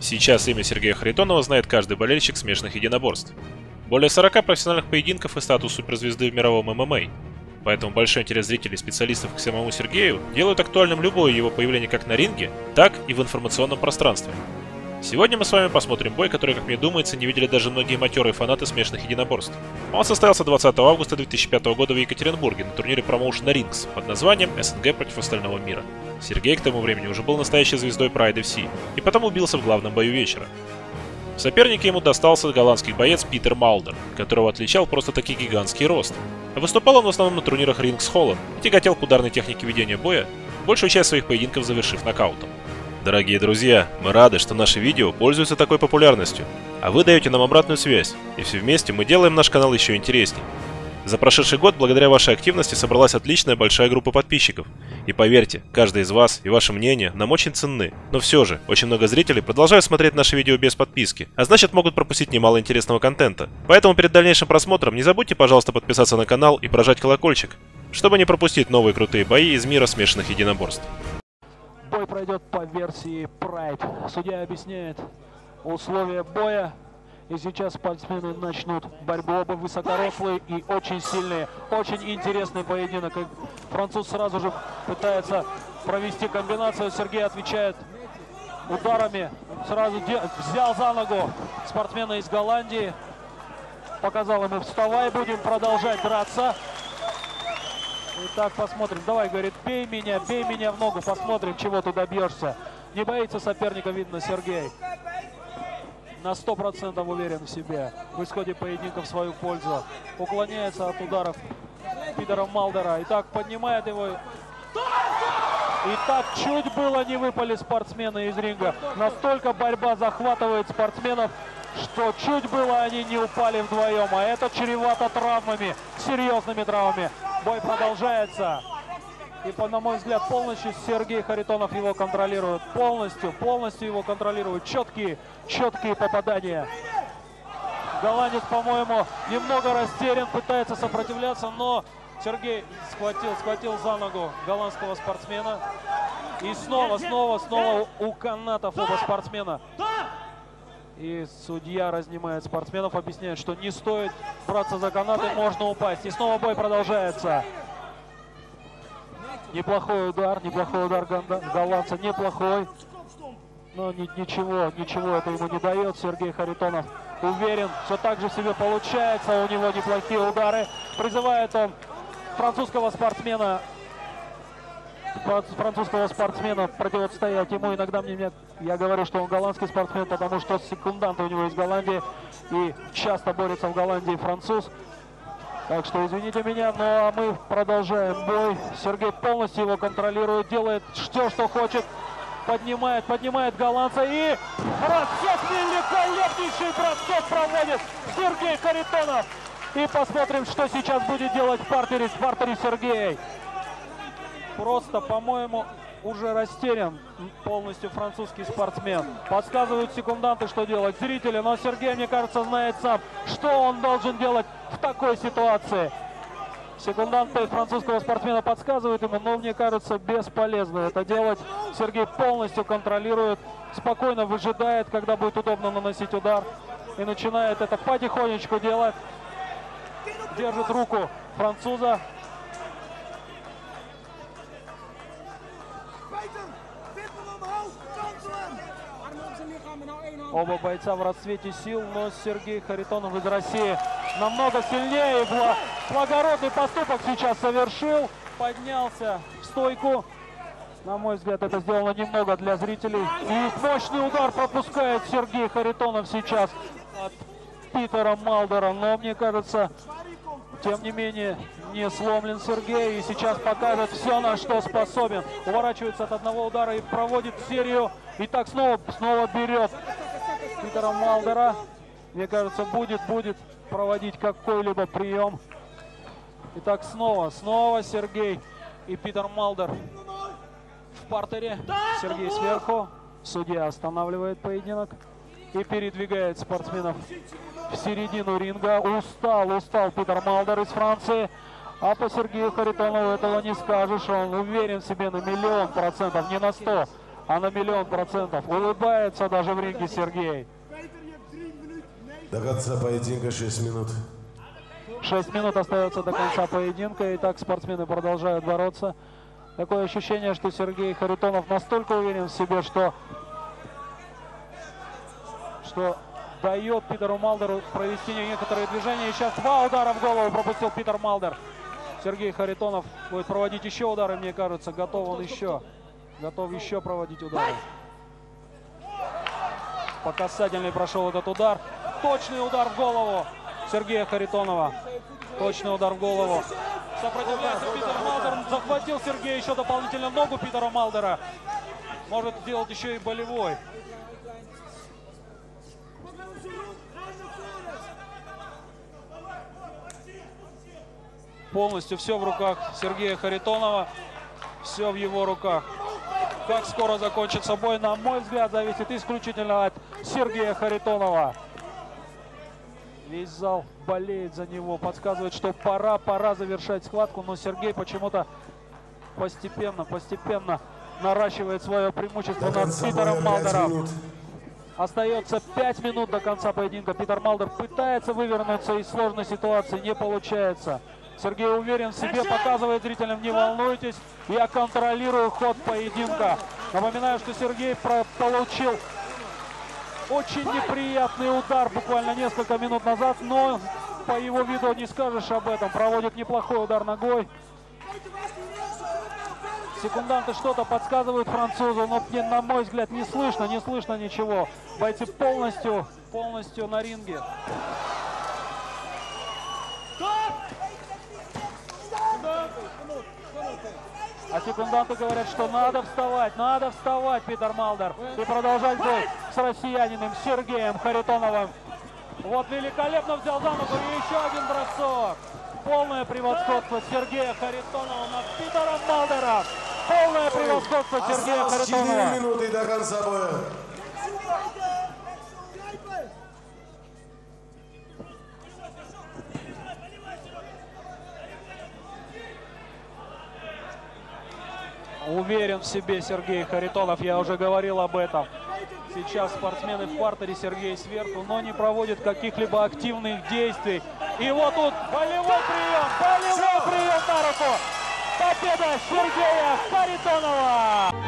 Сейчас имя Сергея Харитонова знает каждый болельщик смешанных единоборств. Более 40 профессиональных поединков и статус суперзвезды в мировом ММА. Поэтому большой интерес зрителей и специалистов к самому Сергею делают актуальным любое его появление как на ринге, так и в информационном пространстве. Сегодня мы с вами посмотрим бой, который, как мне думается, не видели даже многие матерые фанаты смешанных единоборств. Он состоялся 20 августа 2005 года в Екатеринбурге на турнире промоушена Rings под названием СНГ против остального мира. Сергей к тому времени уже был настоящей звездой Pride FC и потому убился в главном бою вечера. В сопернике ему достался голландский боец Питер Малдер, которого отличал просто-таки гигантский рост. Выступал он в основном на турнирах Rings Holland и тяготел к ударной технике ведения боя, большую часть своих поединков завершив нокаутом. Дорогие друзья, мы рады, что наши видео пользуются такой популярностью, а вы даете нам обратную связь, и все вместе мы делаем наш канал еще интересней. За прошедший год, благодаря вашей активности, собралась отличная большая группа подписчиков. И поверьте, каждый из вас и ваше мнение нам очень ценны. Но все же, очень много зрителей продолжают смотреть наши видео без подписки, а значит могут пропустить немало интересного контента. Поэтому перед дальнейшим просмотром не забудьте, пожалуйста, подписаться на канал и прожать колокольчик, чтобы не пропустить новые крутые бои из мира смешанных единоборств. Бой пройдет по версии Pride. Судья объясняет условия боя. И сейчас спортсмены начнут борьбу. Оба высокорослые и очень сильные. Очень интересный поединок. И француз сразу же пытается провести комбинацию. Сергей отвечает ударами. Сразу взял за ногу спортсмена из Голландии. Показал ему вставай, будем продолжать драться. Итак, посмотрим. Давай, говорит, бей меня, бей меня в ногу, посмотрим, чего ты добьешься. Не боится соперника, видно, Сергей. На 100% уверен в себе. В исходе поединка в свою пользу. Уклоняется от ударов Питера Малдера. Итак, поднимает его. И так чуть было не выпали спортсмены из ринга. Настолько борьба захватывает спортсменов, что чуть было они не упали вдвоем. А это чревато травмами, серьезными травмами. Бой продолжается. И, на мой взгляд, полностью Сергей Харитонов его контролирует. Полностью, полностью его контролирует. Четкие, четкие попадания. Голландец, по-моему, немного растерян, пытается сопротивляться, но Сергей схватил, схватил за ногу голландского спортсмена. И снова, снова, снова у канатов оба спортсмена. И судья разнимает спортсменов, объясняет, что не стоит браться за канаты, можно упасть. И снова бой продолжается. Неплохой удар, неплохой удар голландца, неплохой. Но ни, ничего, ничего это ему не дает. Сергей Харитонов уверен, все так же себе получается. У него неплохие удары. Призывает он французского спортсмена французского спортсмена противостоять ему. Иногда мне, я говорю, что он голландский спортсмен, потому что секундант у него из Голландии. И часто борется в Голландии француз. Так что извините меня, но мы продолжаем бой. Сергей полностью его контролирует, делает все, что хочет. Поднимает, поднимает голландца и бросок великолепнейший бросок проводит Сергей Харитонов. И посмотрим, что сейчас будет делать в партере, в партере Сергей просто, по-моему, уже растерян полностью французский спортсмен. Подсказывают секунданты, что делать зрители, но Сергей, мне кажется, знает сам, что он должен делать в такой ситуации. Секунданты французского спортсмена подсказывают ему, но мне кажется, бесполезно это делать. Сергей полностью контролирует, спокойно выжидает, когда будет удобно наносить удар. И начинает это потихонечку делать. Держит руку француза, Оба бойца в расцвете сил, но Сергей Харитонов из России намного сильнее. Благородный поступок сейчас совершил. Поднялся в стойку. На мой взгляд, это сделано немного для зрителей. И мощный удар пропускает Сергей Харитонов сейчас от Питера Малдера. Но, мне кажется, тем не менее, не сломлен Сергей. И сейчас покажет все, на что способен. Уворачивается от одного удара и проводит серию. И так снова, снова берет Питера Малдера. Мне кажется, будет, будет проводить какой-либо прием. Итак, снова, снова Сергей и Питер Малдер в партере. Сергей сверху. Судья останавливает поединок и передвигает спортсменов в середину ринга. Устал, устал Питер Малдер из Франции. А по Сергею Харитонову этого не скажешь. Он уверен в себе на миллион процентов, не на сто а на миллион процентов. Улыбается даже в ринге Сергей. До конца поединка 6 минут. 6 минут остается до конца поединка, и так спортсмены продолжают бороться. Такое ощущение, что Сергей Харитонов настолько уверен в себе, что, что дает Питеру Малдеру провести некоторые движения. И сейчас два удара в голову пропустил Питер Малдер. Сергей Харитонов будет проводить еще удары, мне кажется. Готов он еще. Готов еще проводить удары. По касательной прошел этот удар. Точный удар в голову Сергея Харитонова. Точный удар в голову. Сопротивляется Питер Малдер. Захватил Сергей еще дополнительно ногу Питера Малдера. Может сделать еще и болевой. Полностью все в руках Сергея Харитонова. Все в его руках. Как скоро закончится бой, на мой взгляд, зависит исключительно от Сергея Харитонова. Весь зал болеет за него, подсказывает, что пора, пора завершать схватку, но Сергей почему-то постепенно, постепенно наращивает свое преимущество над Питером боя 5 Малдером. Остается 5 минут до конца поединка. Питер Малдер пытается вывернуться из сложной ситуации, не получается. Сергей уверен в себе, показывает зрителям, не волнуйтесь, я контролирую ход поединка. Напоминаю, что Сергей получил очень неприятный удар буквально несколько минут назад, но по его виду не скажешь об этом. Проводит неплохой удар ногой. Секунданты что-то подсказывают французу, но на мой взгляд не слышно, не слышно ничего. Бойцы полностью, полностью на ринге. А секунданты говорят, что надо вставать, надо вставать, Питер Малдер, и продолжать бой с россиянином Сергеем Харитоновым. Вот великолепно взял за ногу и еще один бросок. Полное превосходство Сергея Харитонова над Питером Малдером. Полное превосходство Сергея Осталось 4 Харитонова. минуты до конца боя. Уверен в себе Сергей Харитонов, я уже говорил об этом. Сейчас спортсмены в партере, Сергей сверху, но не проводит каких-либо активных действий. И вот тут болевой прием, болевой прием на руку. Победа Сергея Харитонова!